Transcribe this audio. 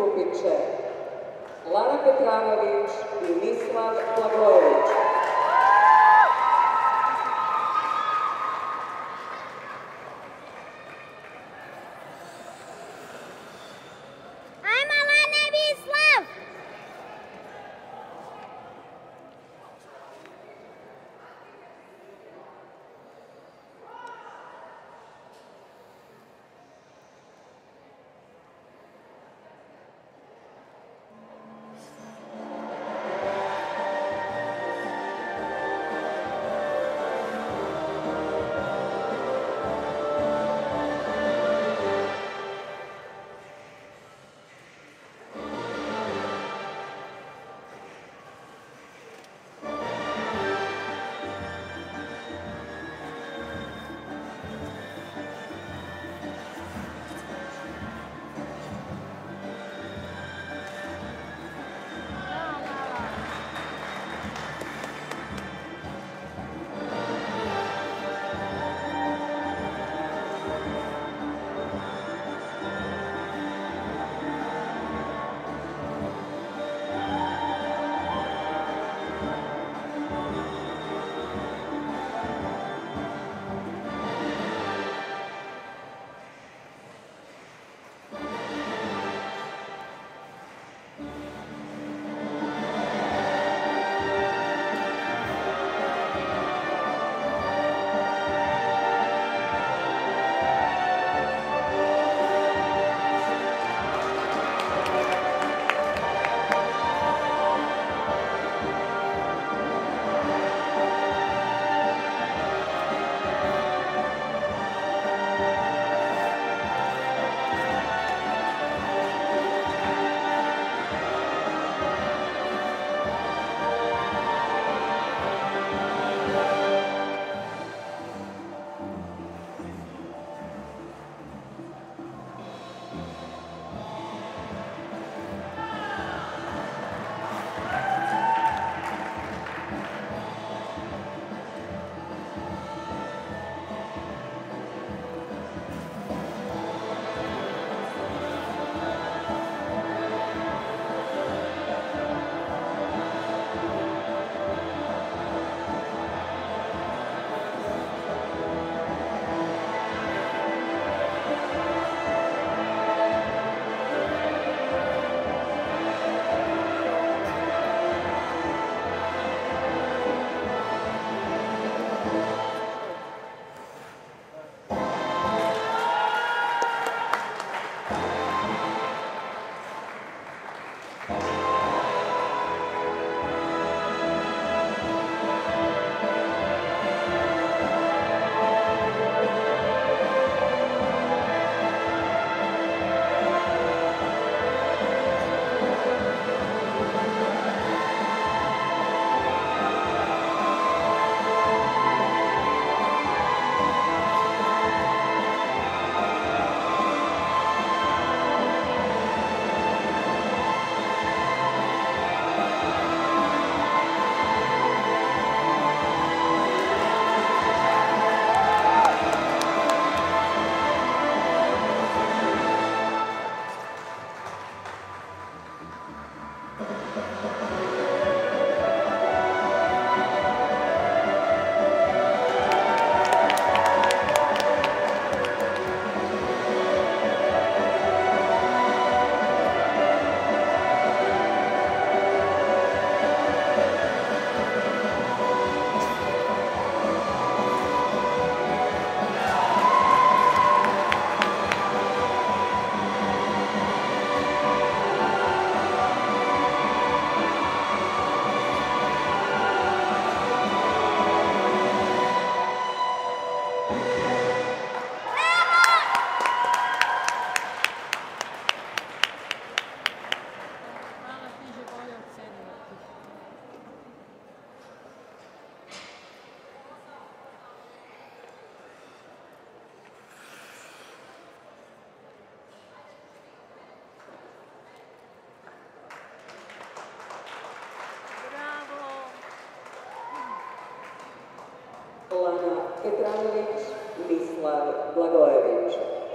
nastupit će Lara Petranović i Mislav Blagojević. Lana Petranović, Mislav Blagojević.